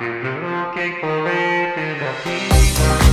I've been looking for it in the fever.